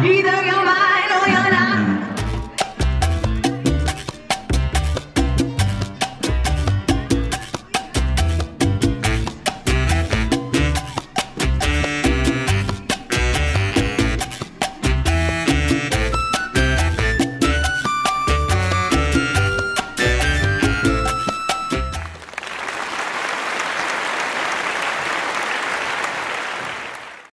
记得要。